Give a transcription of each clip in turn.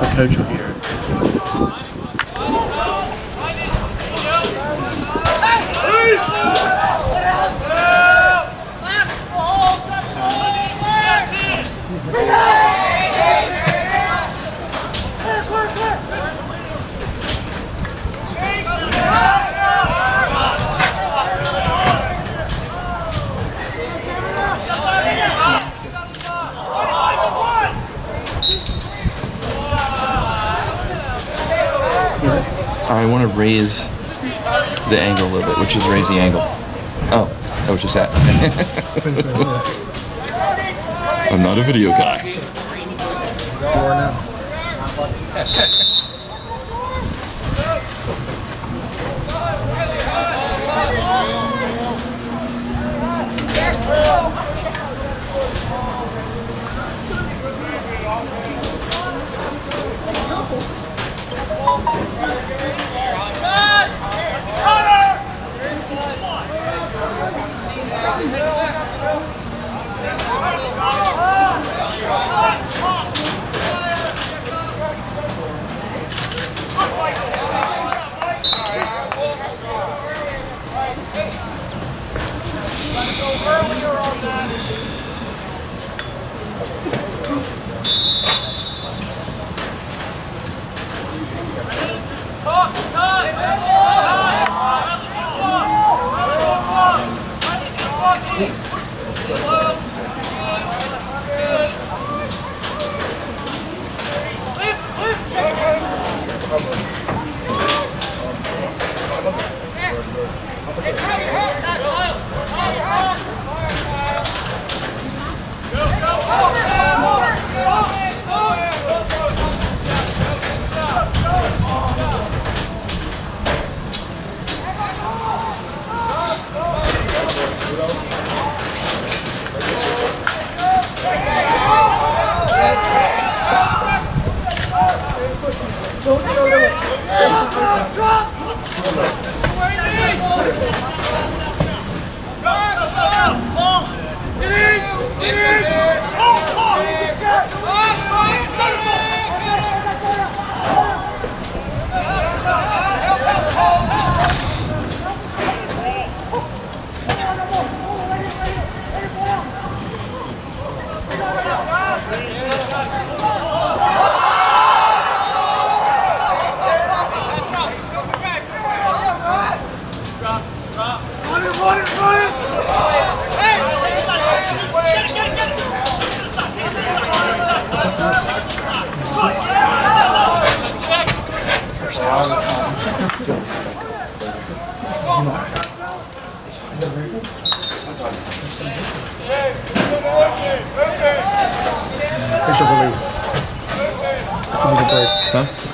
The coach will hear it. I want to raise the angle a little bit, which is raise the angle. Oh, that was just that. Same thing, yeah. I'm not a video guy.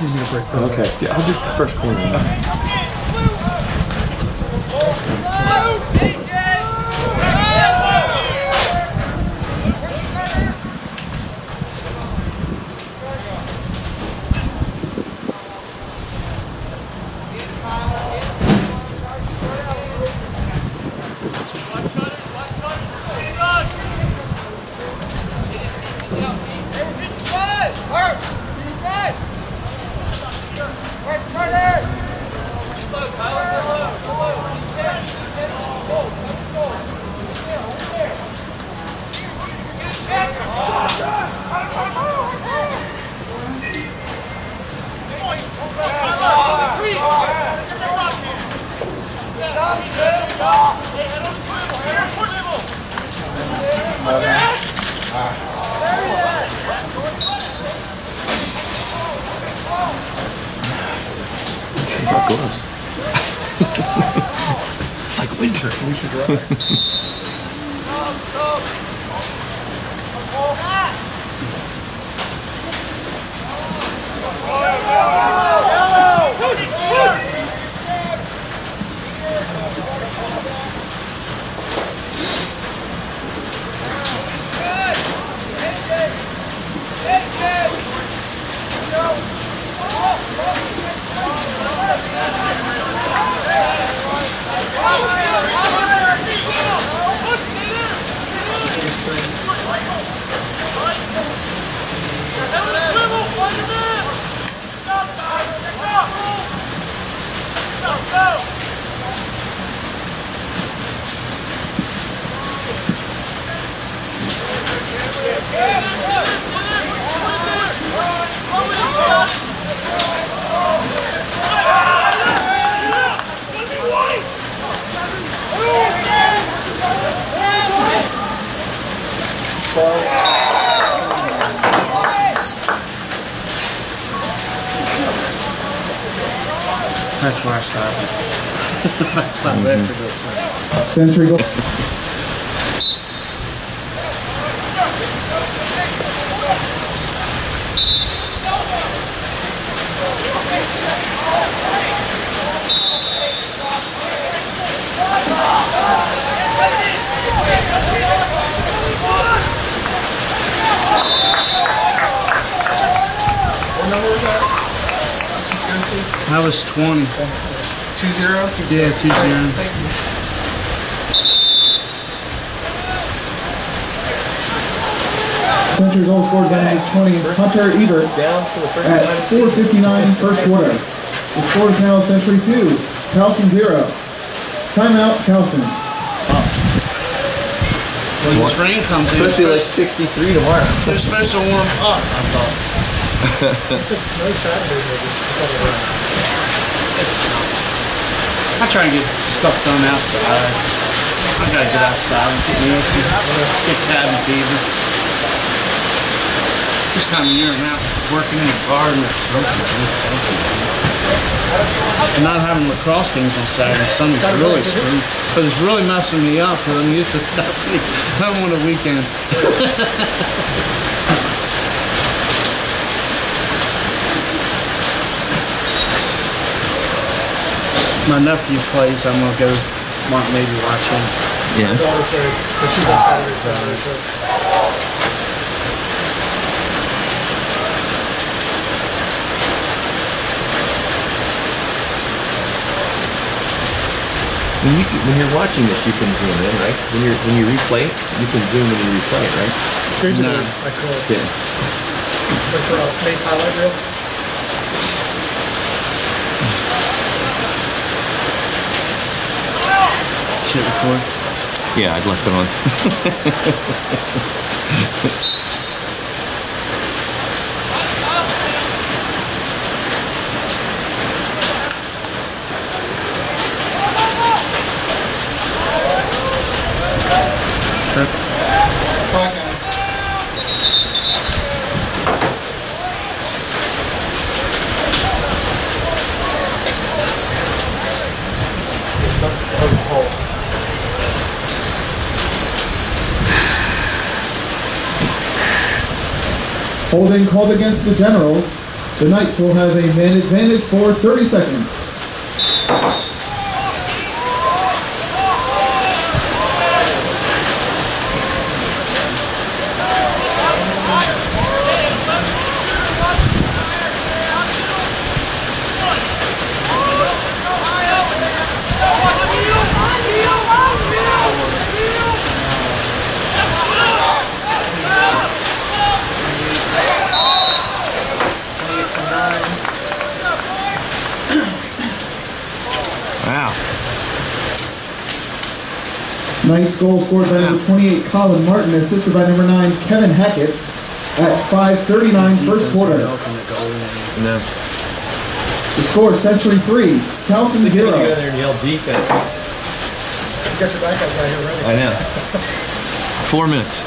You need a break. Okay. Yeah, I'll do the first corner. gloves. it's like winter. We should drive. Oh, Yeah. That's where I stopped. Mm-hmm. I started mm -hmm. after this. Century goal. That? Just gonna see. That was 20. Two zero? Yeah, two zero. Thank you. Century goal scored by number 20, Hunter Ebert Down for the first at time. 4.59 first quarter. The score is now Century 2, Towson 0. Timeout, Towson. When this rain comes in, Supposed to be like 63 tomorrow. they're supposed to warm up, I thought. It's snow Saturday, maybe. It's, I try and get stuff done outside. I gotta get outside and get Nancy, get cabin fever. This time of year, I'm out working in the garden or something. doing something. And not having lacrosse games on Saturday, Sunday's really screwed. But it's really messing me up because I'm used to home on a weekend. My nephew plays, I'm gonna go, want maybe watch him. Yeah. Daughter plays, but she's on Saturday, Saturday, When, you, when you're watching this, you can zoom in, right? When you when you replay, it, you can zoom when you replay it, right? Digitally, No. I could. Yeah. But for uh, Nate's highlight reel, Shit record. Yeah, I'd left it on. Guy. Holding called against the Generals. The Knights will have a man advantage for 30 seconds. Wow. Knights goal scored by number 28, Colin Martin, assisted by number 9, Kevin Hackett at 5.39 first quarter. No. The score, Century 3, Towson 0. there and yell defense. You got your backup right here ready. I know. Four minutes.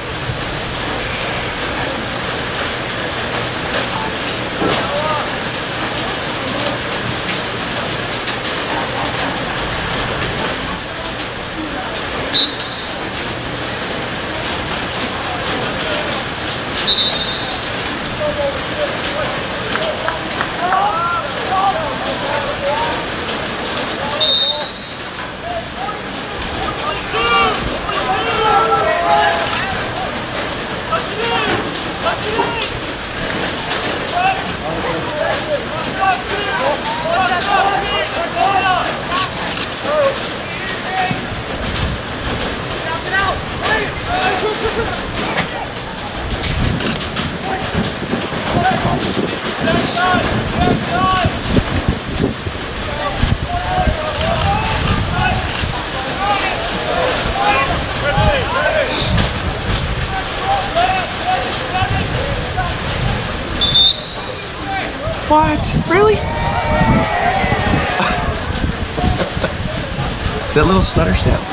What? Really? That little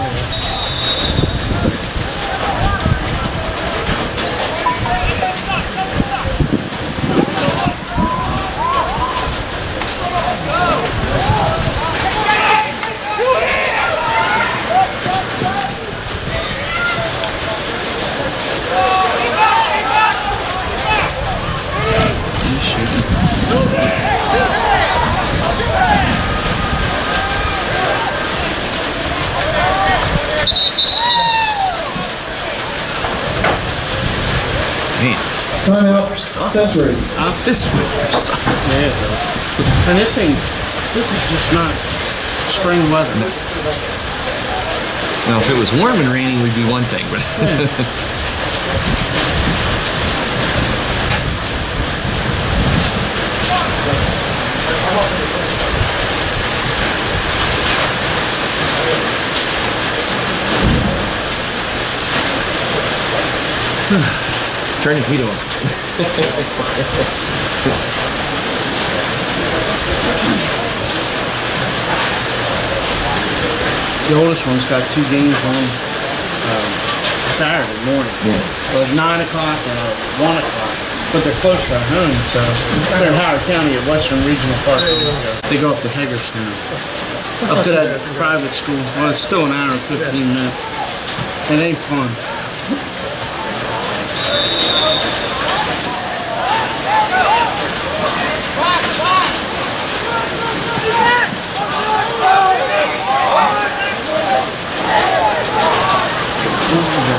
stutter step. sucks. accessory. This weather sucks. Yeah. And this ain't, this is just not spring weather. Now, if it was warm and raining, would be one thing, but turn the heat on. The oldest one's got two games on um, Saturday morning. Yeah. So at 9 o'clock and uh, 1 o'clock. But they're close to home, so they're in Howard County at Western Regional Park. They go up to Hagerstown. Up to that private school. Well, it's still an hour and 15 minutes. It ain't fun.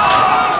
Oh!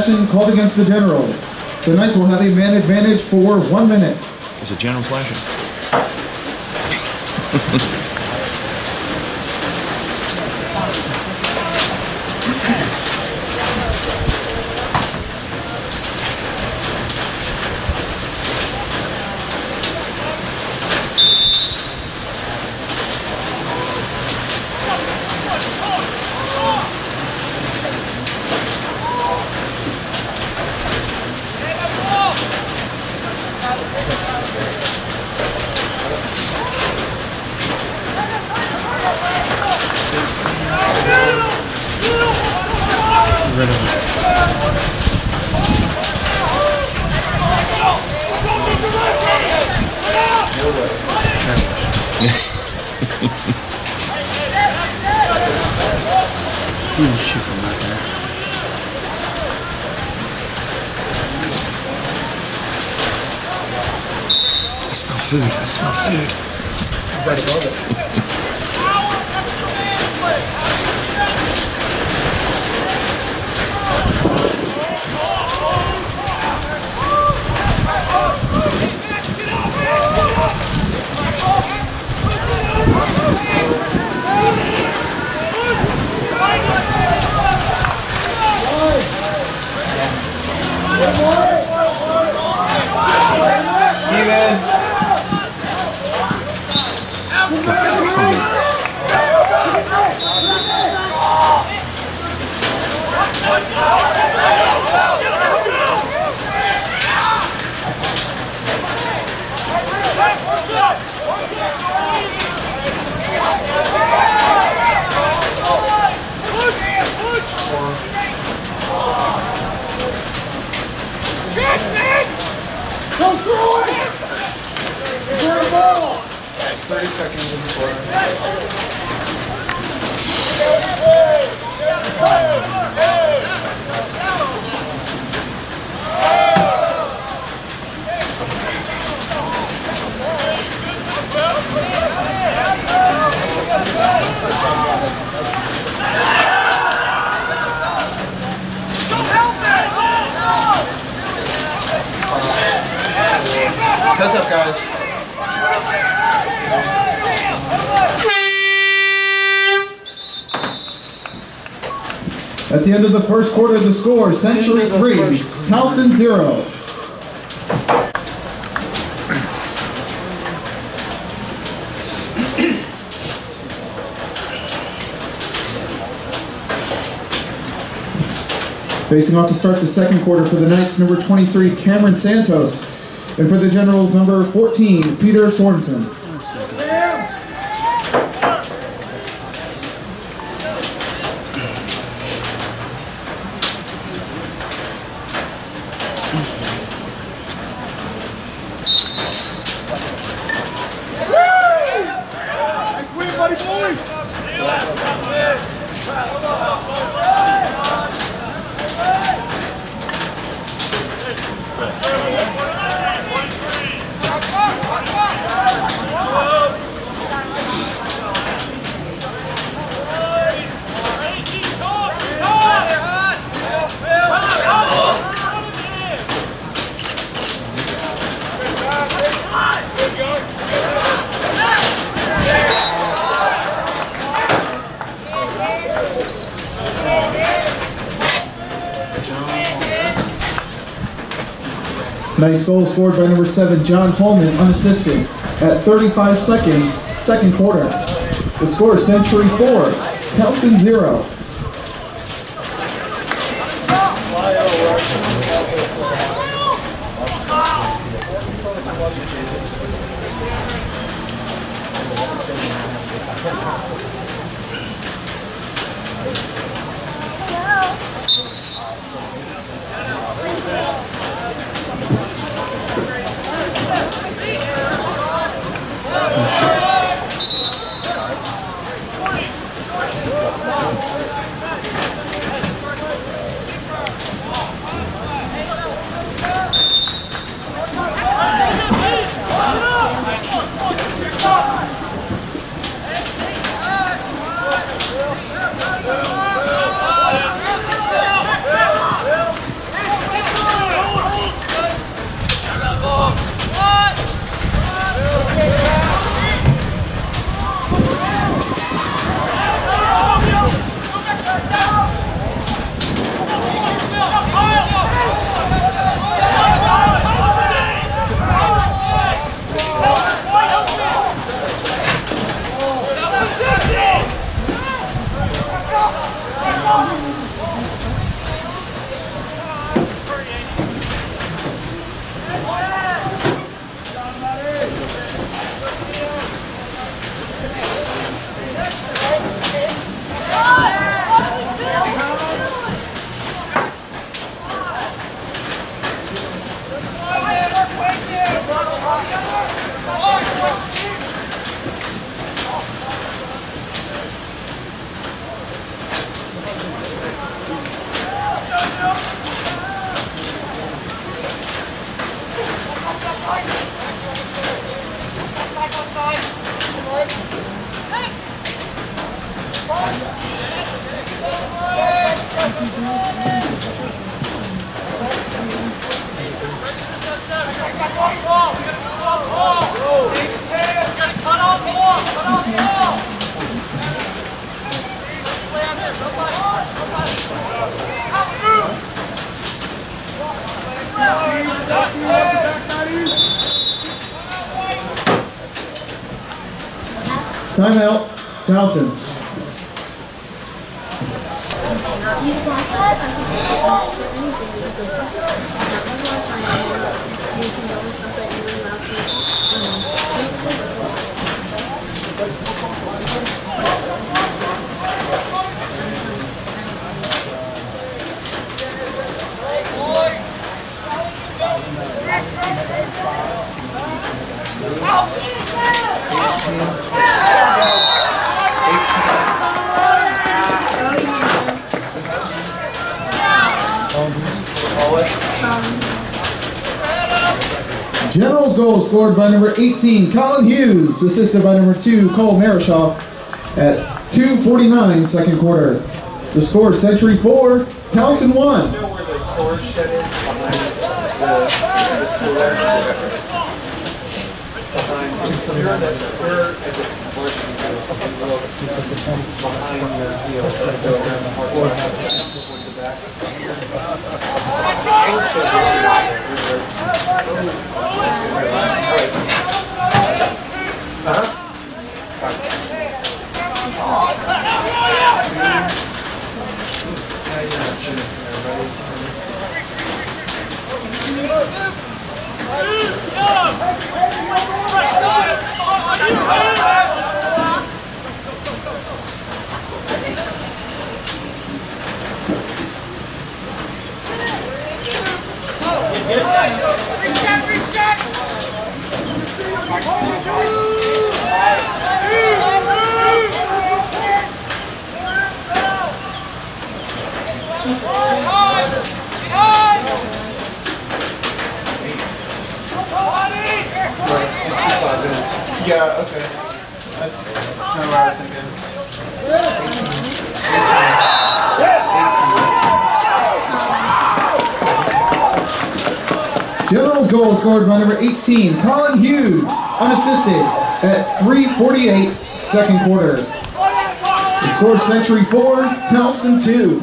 Called against the Generals. The Knights will have a man advantage for one minute. It's a general flashing. Vai! 30 seconds before. Heads up, guys. At the end of the first quarter, the score, Century 3, Towson 0. Facing off to start the second quarter for the Knights, number 23, Cameron Santos. And for the Generals, number 14, Peter Sorensen. Knights goal scored by number 7, John Holman, unassisted, at 35 seconds, second quarter. The score, Century 4, Towson 0. 18, Colin Hughes, assisted by number 2, Cole Marishoff, at 2.49 second quarter. The score, Century 4, Towson 1. know where the storage shed is behind the, the school there? behind, you're the, we're at the portion, and look behind the heel, and go around the heart, so I have to towards the back. Yeah, okay. That's kind of what I was thinking. 18. 18. General's goal scored by number 18, Colin Hughes, unassisted at 348, second quarter. The score Century 4, Towson 2.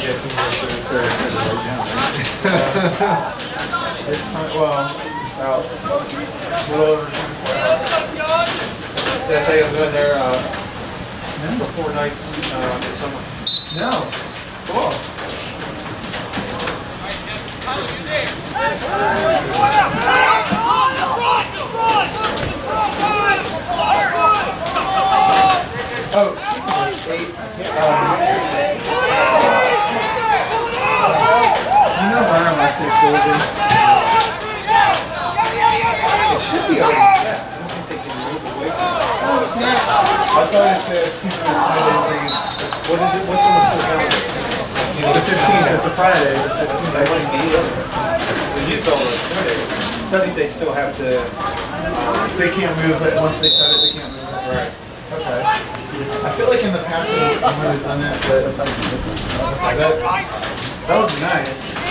Guessing we should have started right down, right? This time, well, about a little over 24 hours. Did I I'm going there, uh, for four nights, uh, this summer? No. Cool. Oh, speaking um, do you know when our last day of school will be? It should be already set. I don't think they can move away from it. I thought two was submitted saying What is it, what's on the school calendar? the 15th, it's a Friday, the 15th, I think. So they used all those Fridays. I think they still have to, uh, They can't move it, once they set it, they can't move it. right. Okay. I feel like in the past they might have done that, but that, that would be nice.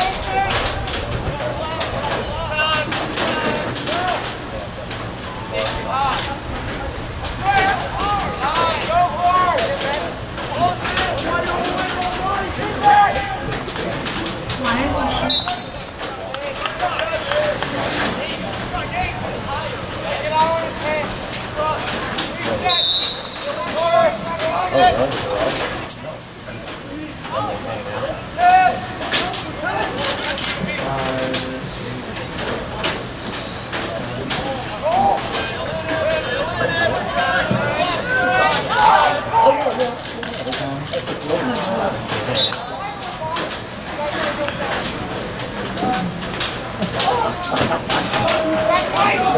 Yeah,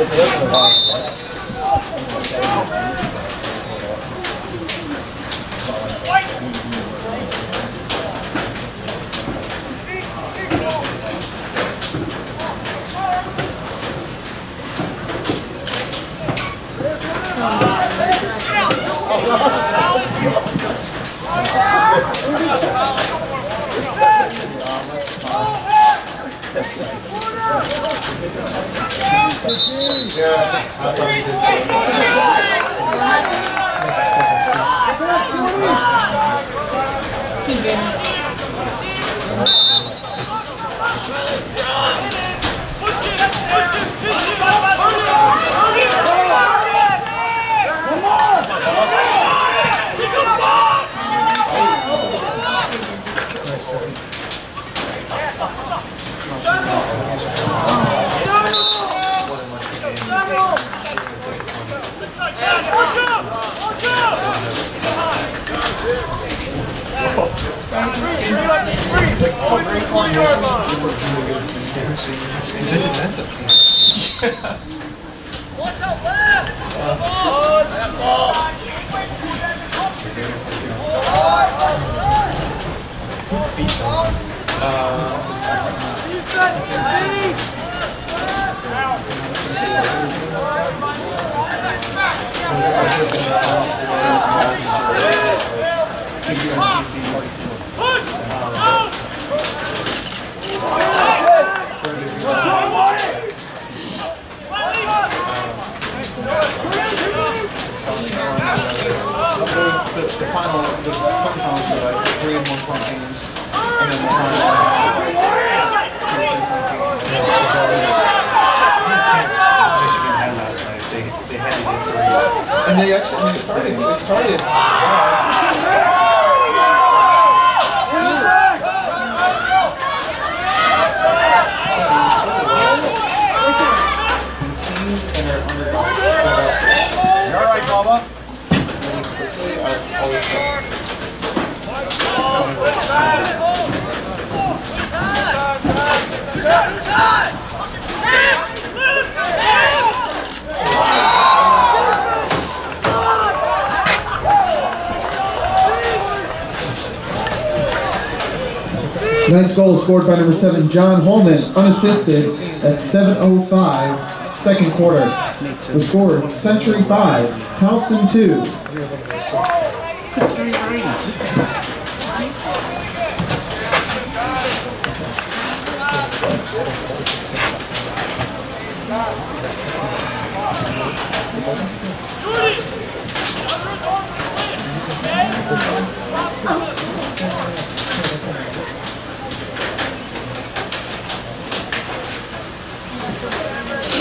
I thought you He didn't. Good defensive team. The, the point games, and then Uh, the final. Michigan had last night. They, they had it in threes. And they actually, they started, they started. teams and are underdogs. You alright, Mama? Quickly, I always go. Tonight's goal is scored by number seven, John Holman, unassisted at 7.05, second quarter. The score, Century 5, Towson 2. Whatever.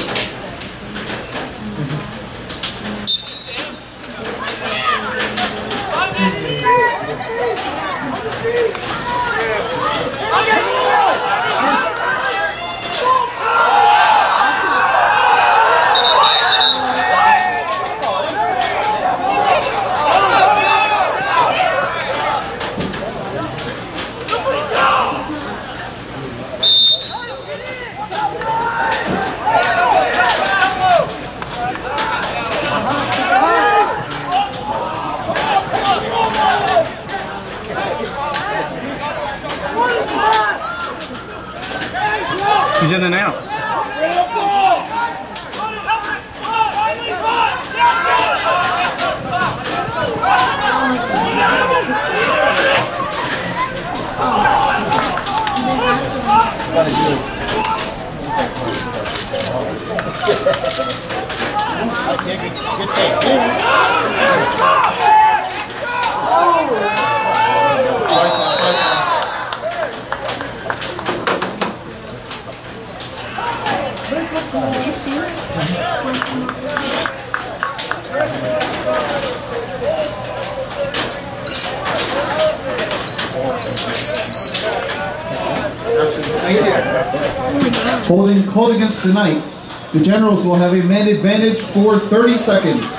Knights. The Generals will have a man advantage for 30 seconds.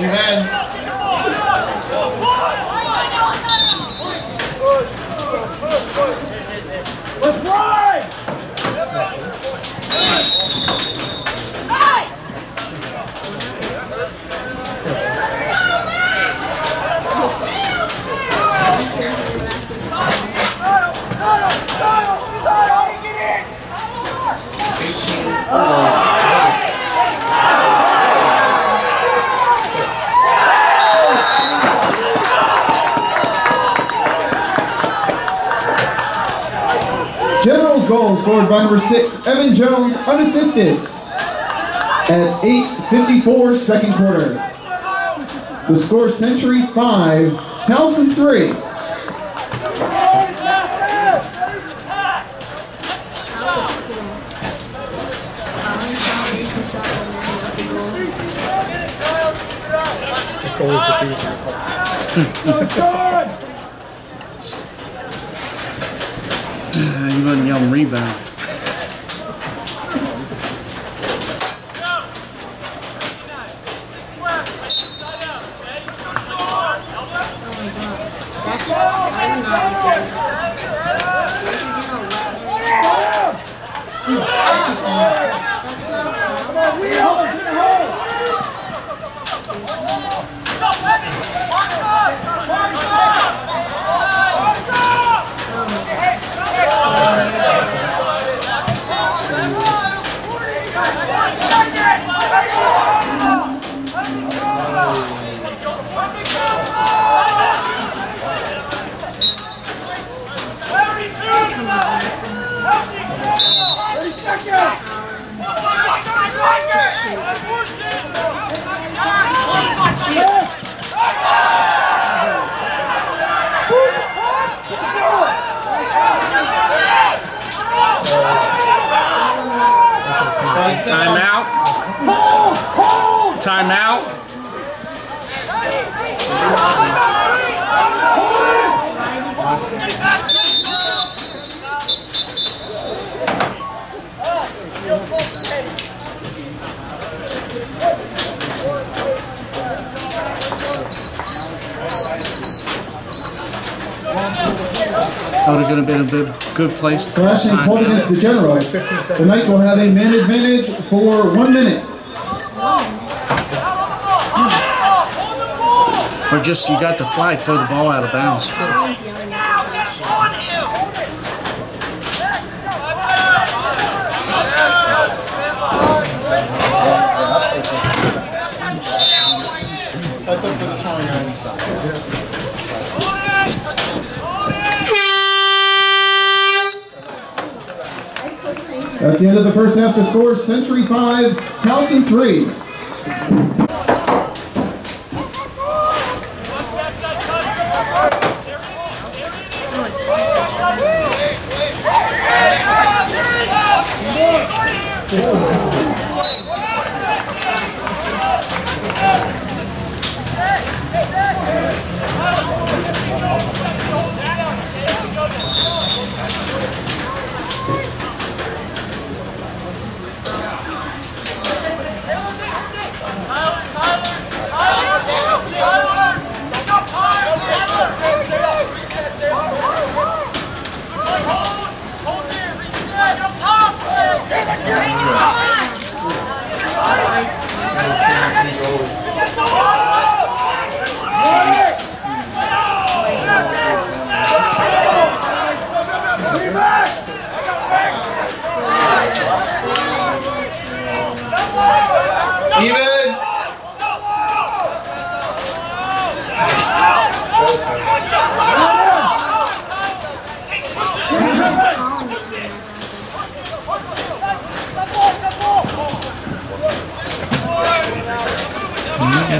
You had. Generals goal scored by number six, Evan Jones, unassisted at 8.54 second quarter. The score Century 5, Towson 3. Uh, you wouldn't yell rebound. not like that. That's not Timeout. Timeout. Would have been a good, good place to call Slashing point against the Generals. The Knights will have a man advantage for one minute. Or just, you got the flag, throw the ball out of bounds. At the end of the first half, the score is Century 5, Towson 3. Oh, it's Even. calling it when that happens.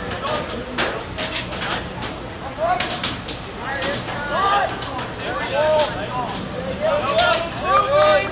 Go, go, go,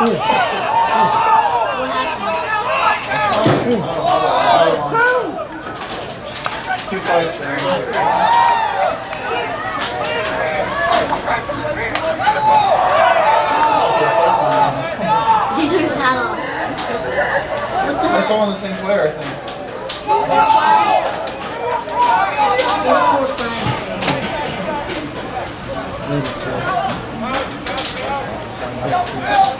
He took his hat off. What the? That's all in the same player, I think. Four flags? There's four flags. Maybe four. I.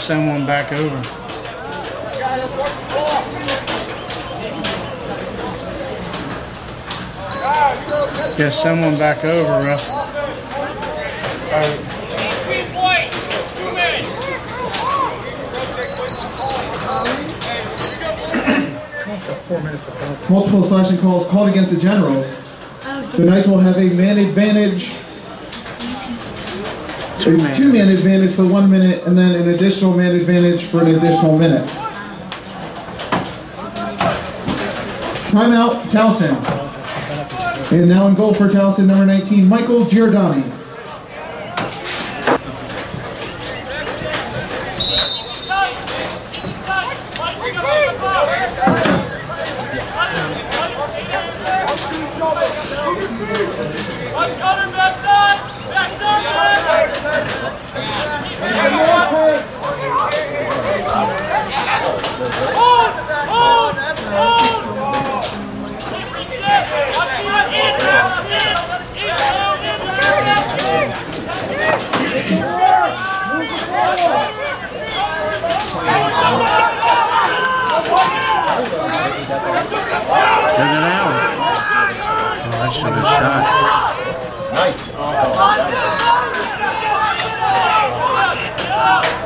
Got someone back over. Got someone back over, multiple selection calls called against the Generals. The Knights will have a man advantage, Two a man. two-man advantage for one minute, and then an additional man advantage for an additional minute. Timeout, Towson. And now in goal for Towson, number 19, Michael Giordani. Took it out. Oh, that should have been shot. Force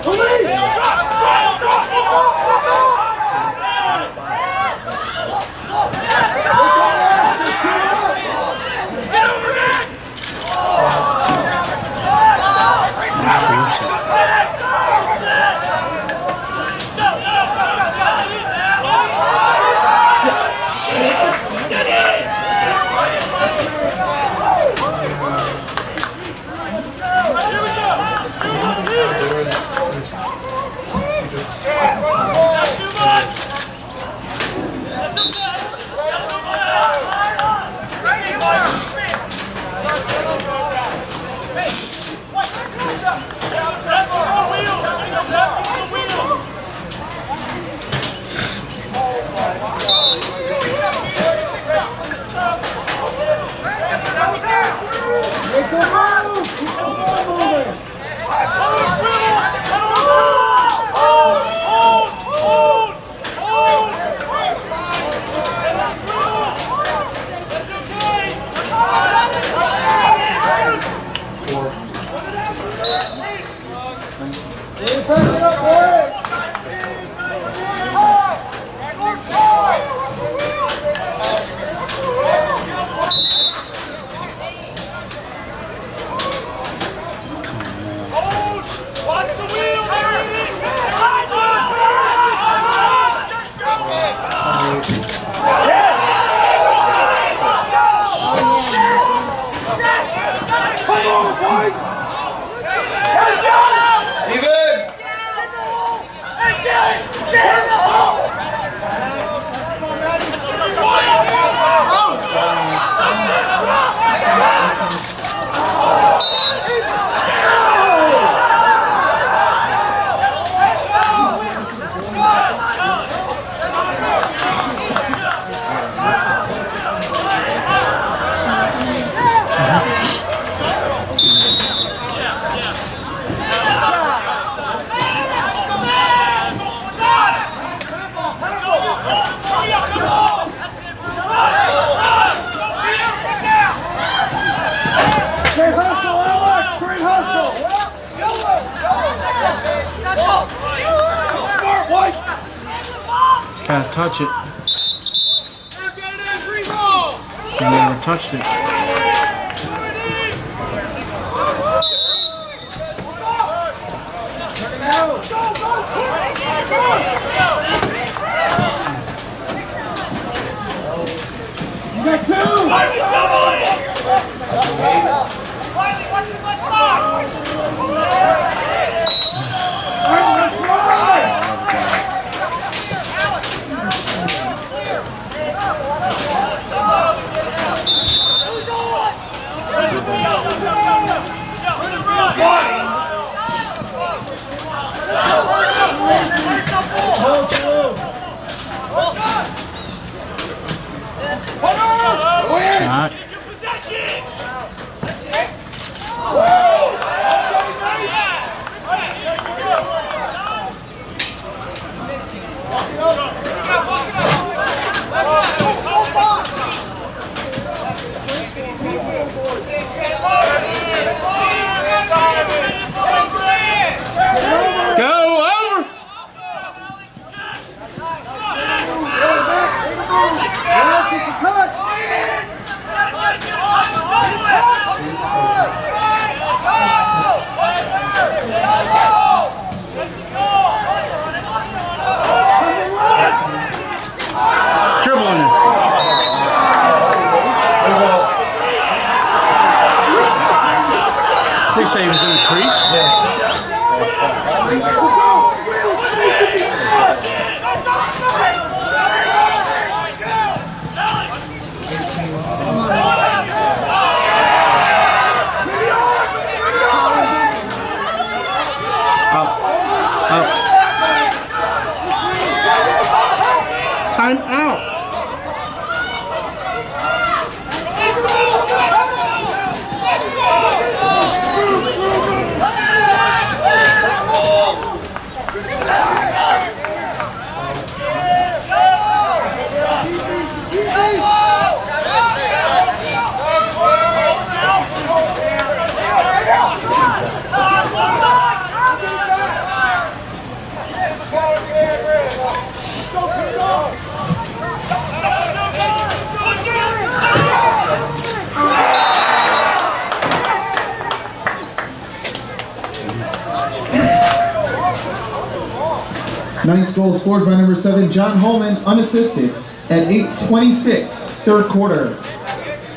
unassisted at 8.26, third quarter.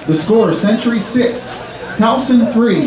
The score, Century 6, Towson 3,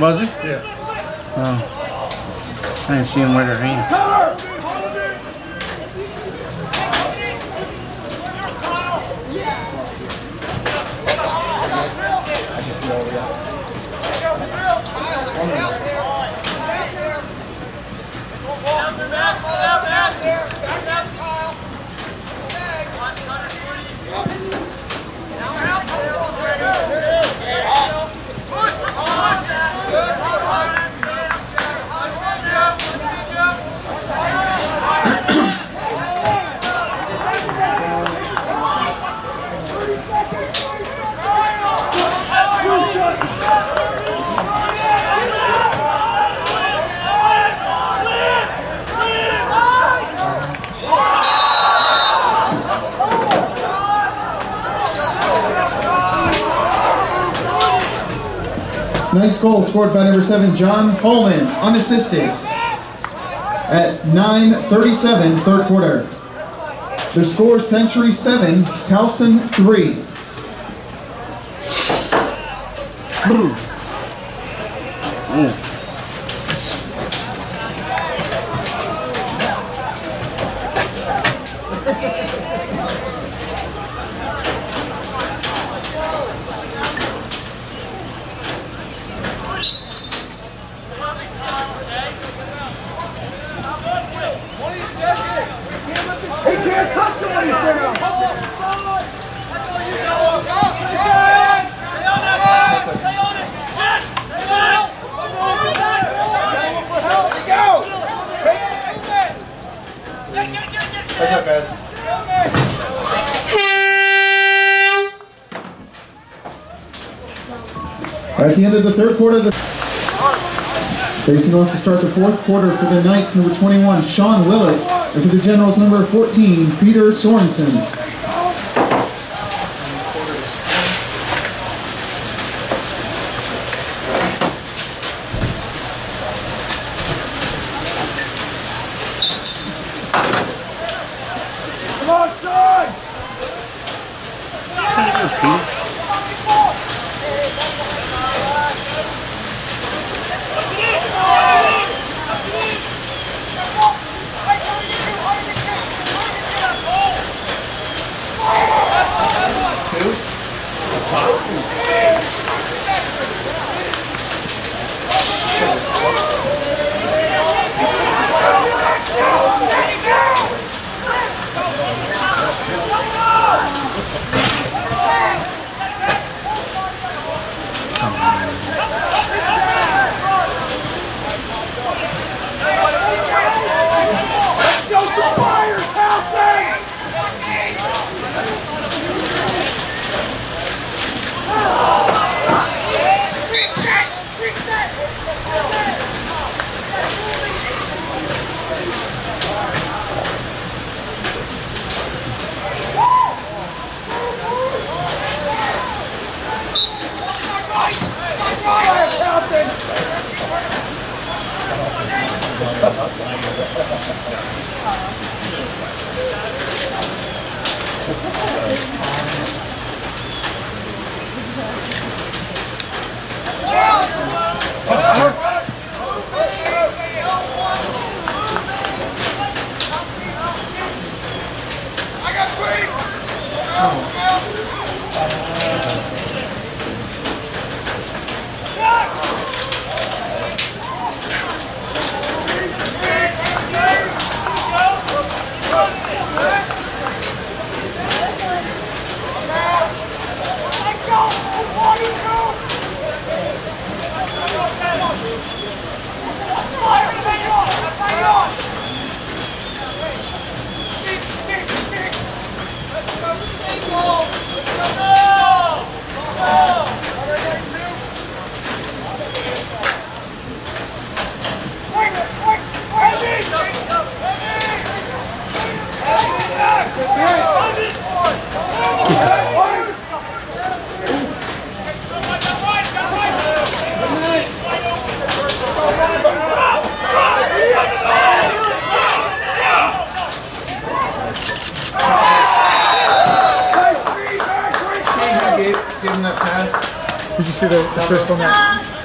Was it? Yeah. Oh. I didn't see him with her hand. Ninth goal scored by number seven, John Holman, unassisted at 9:37, third quarter. The score: Century seven, Towson three. Can't touch him when he's down. What's up, guys? At the end of the third quarter, the facing off to start the fourth quarter for the Knights, number 21, Sean Willett, and for the Generals, number 14, Peter Sorensen.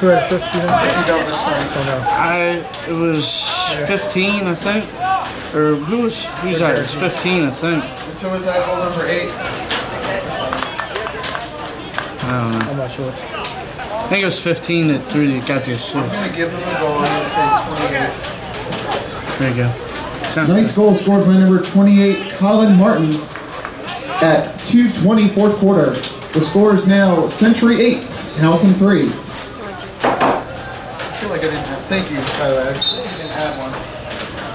Who had assist? Do you know? If you don't, that's fine. No. I it was 15, I think. Or who was who's that? It's 15, I think. And so was that goal number eight. I don't know. I'm not sure. I think it was 15 that threw the got the assist. I'm gonna give him a goal. I'm gonna say 28. There you go. Sounds Knights goal scored by number 28, Colin Martin, at 2:20 fourth quarter. The score is now Century 8, Towson 3. I feel like I didn't have, thank you, by the way. I feel like I didn't have one.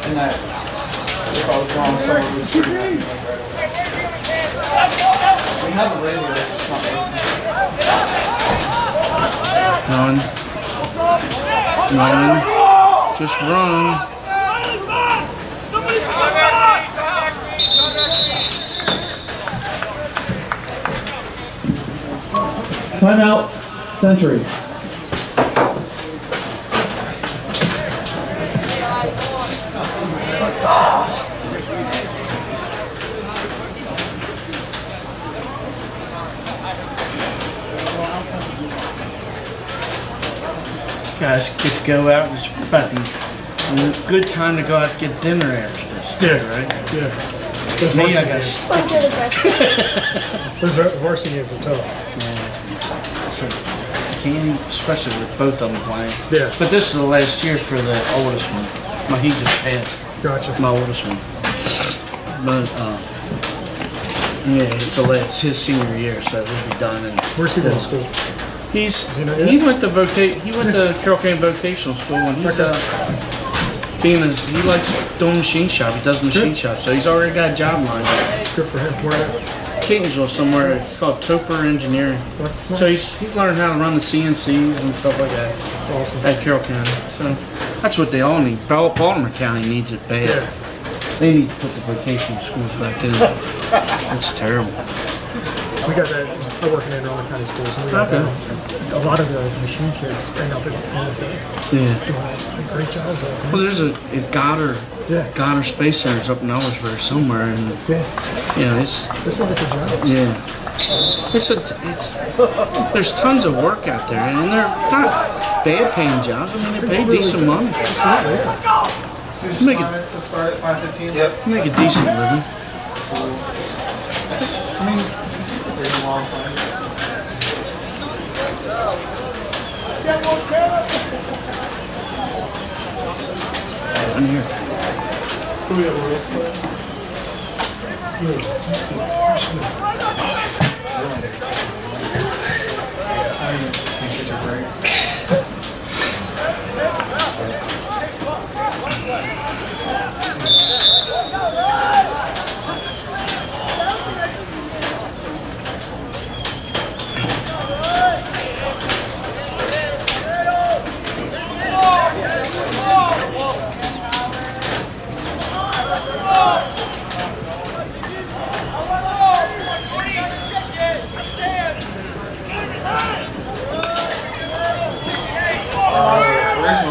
And that, if I was wrong, someone would scream at me. We have a radio, it's just not working. Run. Run. Just run. Timeout, Century. Guys get to go out. It's about the good time to go out and get dinner after this. Yeah. Right? Yeah. Me, I got stuck. Those are varsity games are tough. So, candy, especially with both of them playing. Yeah. But this is the last year for the oldest one. My he just passed. Gotcha. My oldest one. but uh, yeah, it's, a, it's his senior year, so he'll be done. And Where's he going to school? He's he not he yet? went to voca- he went to Carroll County Vocational School, and he's uh, being a, he likes doing machine shop. He does machine shop, so he's already got a job lined up. Good for him. Where at? Catonsville somewhere. It's called Toper Engineering. Nice. So he's he's learned how to run the CNCs and stuff like that That's awesome. at Carroll County. So that's what they all need. Baltimore County needs it bad. Yeah. They need to put the vocational schools back in. It's terrible. We got that. I work in Anne County Schools. And we got Okay. That. A lot of the machine kids end up at NSA. Yeah. Doing a great job. though. Well, there's a, a Goddard, Yeah. Goddard Space Center's up in Ellisburg somewhere, and Yeah. you know it's There's not a good job. yeah. It's a, it's there's tons of work out there, and they're not bad paying jobs. I mean, they pay decent money. Susan Make it- Clement to start at 5:15. Yep. Make a decent living. I mean, this is a very long time. I'm here.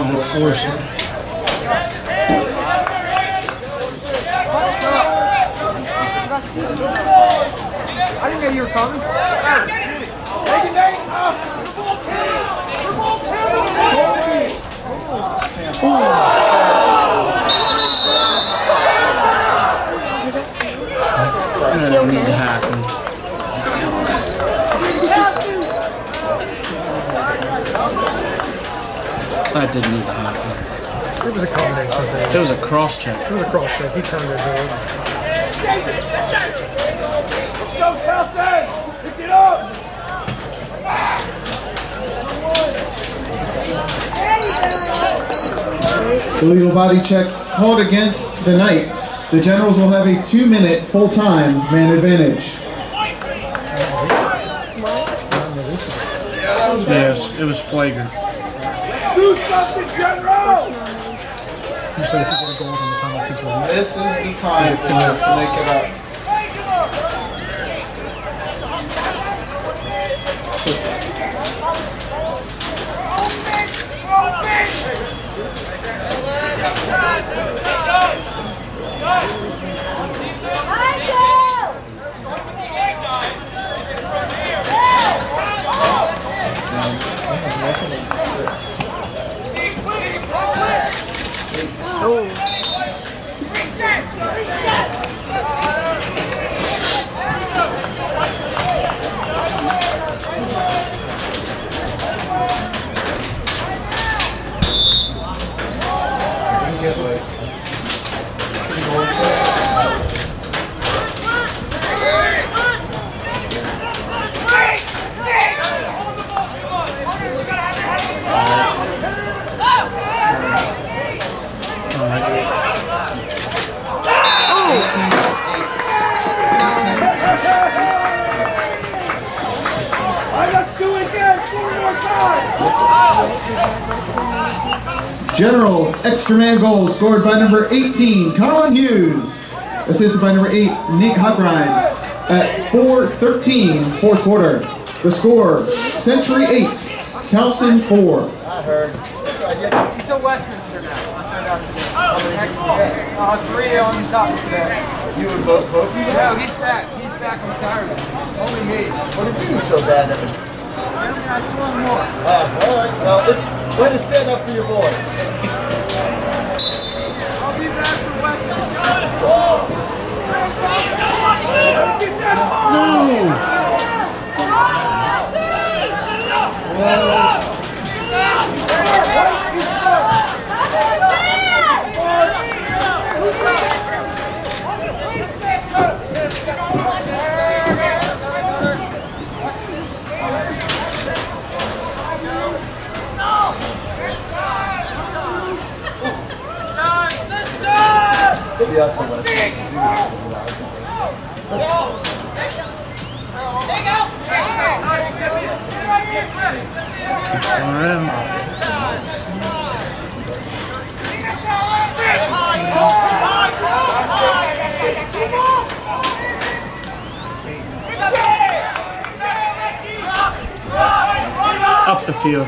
Original Force. I didn't know you were coming. Hey, Nate! That didn't need to happen. That didn't need to happen. It was a combination of things. It was a cross check. It was a cross check. He turned it over. Go, Captain! Pick it up! Illegal body check called against the Knights. The Generals will have a two-minute full-time man advantage. Yes, it was flagrant. Do something, General! He said if you get a goal, then the penalties released. This is the time for to make it up. Extra man goal scored by number 18, Colin Hughes. Assisted by number 8, Nate Huckrein at 4-13, fourth quarter. The score, Century 8, Towson 4. I heard. He's at Westminster now. I found out today. Next day. Uh, three on the top today. You would vote, vote for you? No, he's back. He's back on Saturday. Only me. What did you do so bad? I mean, I saw him more. Ah, all right. Well, if, way to stand up for your boy. Yeah. Up the field.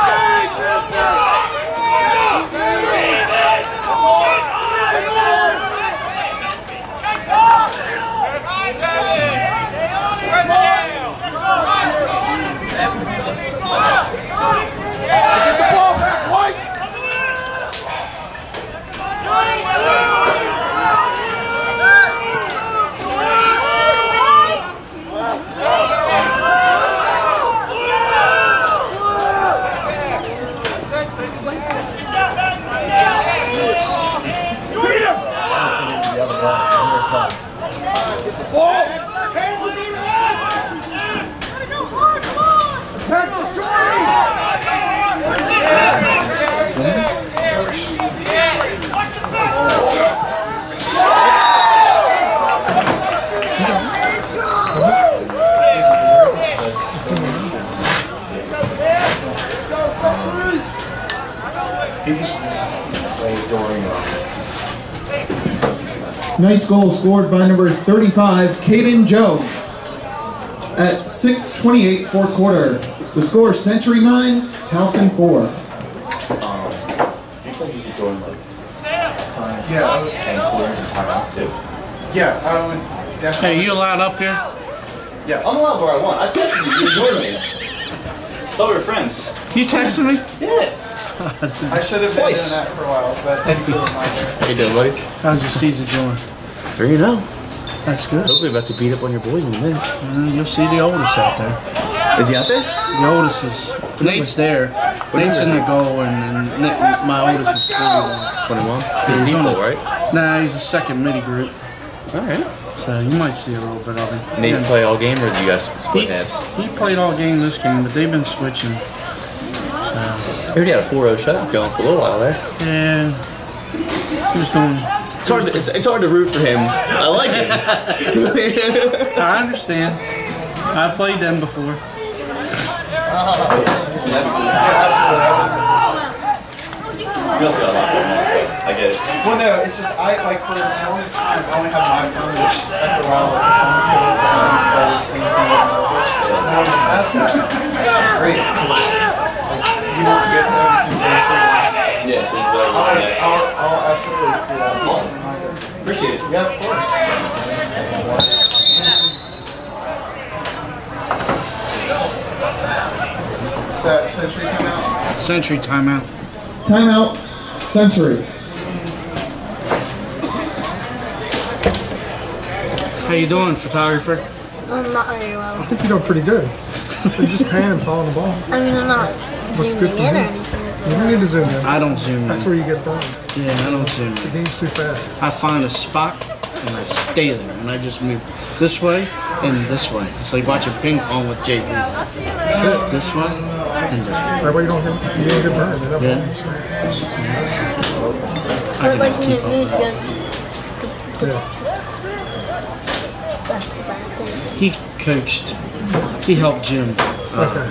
Knight's goal scored by number 35, Caden Jones. At 6:28, fourth quarter. The score: Century 9, Towson 4. People usually go in like Yeah, I was, ten quarters and time off too. yeah, I would definitely. Hey, you allowed up here? Yes. I'm allowed where I want. I texted you, you ignored me. Thought we were friends. You texted me? Yeah. I should have been Twice. doing that for a while, but didn't feel my How you doing, buddy? How's your season going? Three and oh. That's good. Hopefully about to beat up on your boys in a minute. Uh, you'll see the oldest out there. Is he out there? The oldest is Nate's there. Nate's in the goal, and then Nick, my oldest is 21. 21. He's on the- right? Nah, he's the second midi group, Alright. so you might see a little bit of him. Nate Yeah. play all game or do you guys split He, halves? he played all game this game, but they've been switching. So he had a 4-0 shutout going for a little while there. yeah, he was doing. It's hard, to, it's, it's hard to root for him. I like it. I understand. I've played them before. You also got a lot of friends, I get it. Well, no, it's just I like for the longest time I only have my phone, which after a while like, the songs get us on all the same thing. And that, that's great. Like, you don't get to everything very quickly. Yeah, so I'll, next. I'll, I'll absolutely do that. Awesome. Appreciate it. Yeah, of course. That century timeout. Century timeout. Timeout, Century. How you doing, photographer? I'm not very well. I think you're doing pretty good. You're just paying and following the ball. I mean, I'm not Looks good zooming for in or anything. You don't need to zoom in. I don't zoom That's in. where you get burned. Yeah, I don't zoom in. The game's too fast. I find a spot and I stay there and I just move this way and this way. It's like watching ping pong with JP. This way and this way. That way you don't get, you don't get burned. Enough Yeah. balls. But like when it moves, you go, Yeah. that's the bad thing. He coached. He helped Jim uh, Okay.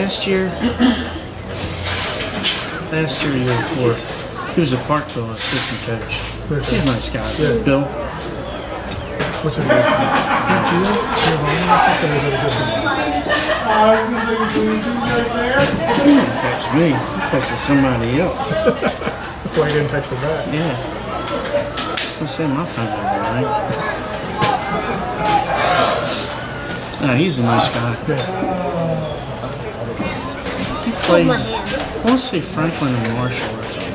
last year. Last year, year before, he was a Parkville assistant coach. He's a nice guy. Yeah. Bill. What's his name? Is that or something? Or is it a different one? He didn't text me. He texted somebody else. That's why you didn't text him back. Yeah. I say my phone number, right? Nah, he's a nice guy. He Hold played. I want to say Franklin and Marshall or something.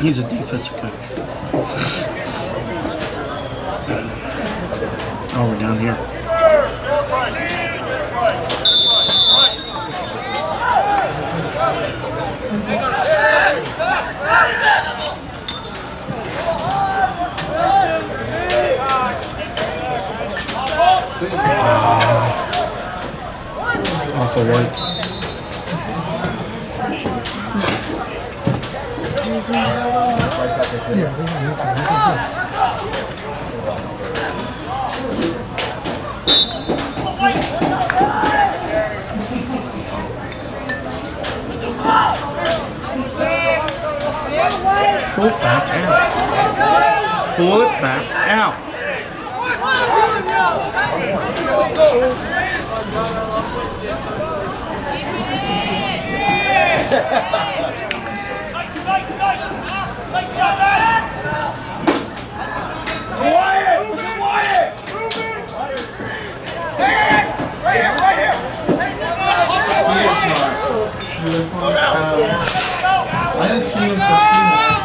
He's a defensive coach. Oh, we're down here. Awful white. Yeah, they don't need to. They can do it. Pull it back out. Pull it back out. He is not. He was on, um, I didn't see him for a few minutes.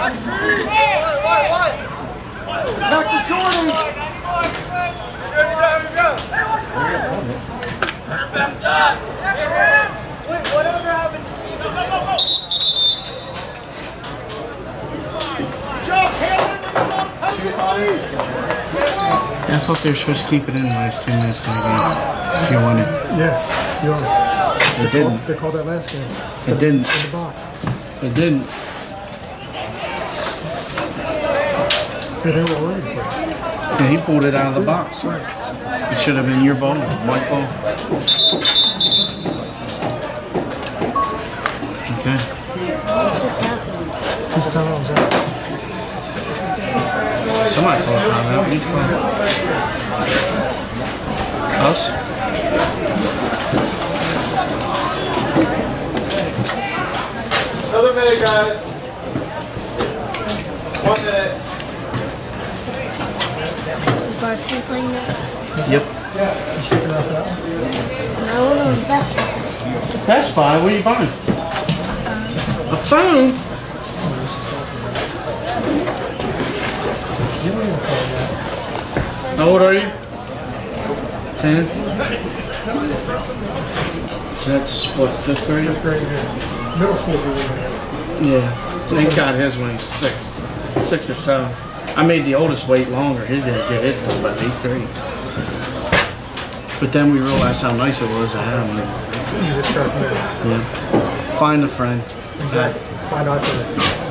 I thought they were supposed to keep it in the last two minutes of the game. If you want it, Yeah, you are. They didn't. They called that last game. They didn't. In the box. They didn't. Yeah, they were already playing. Yeah, he pulled it out of the box. It should have been your ball, white ball. Okay. What just happened? Who's time was out? Somebody call it timeout. You call it. Us? Another minute, guys. One minute. Is Varsity playing next? Yep. You sticking out that one? No, no, that's fine. Best Buy, what are you buying? A phone? You don't even call that. How old are you? Ten? That's what, fifth grade? Fifth grade, yeah. Middle school, we. Yeah. They got his when he's six. Six or seven. I made the oldest wait longer. He didn't get his till about eighth grade. But then we realized how nice it was to have him. He's a sharp man. Yeah. Find a friend. Exactly. Find out for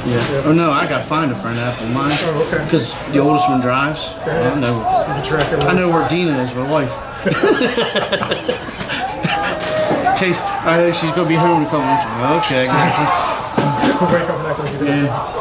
Yeah. Oh no, I got find a friend after mine. Oh, okay. Because the oldest one drives. I know. You can track it. I know where Dina is, my wife. Case I know she's gonna be home in a couple minutes. Okay. Break up and act like you you. didn't. Yeah.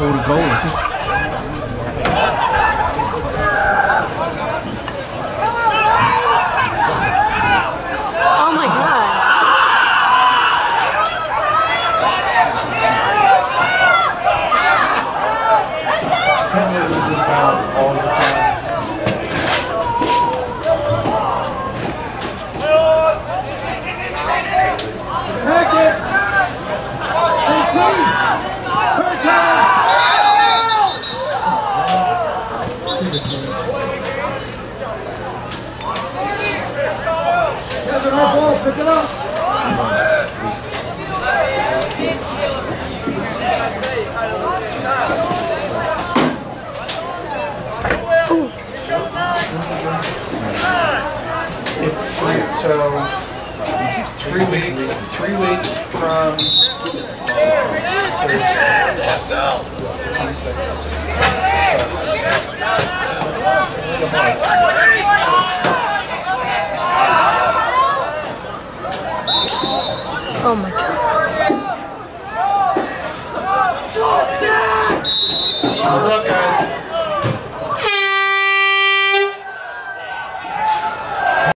You might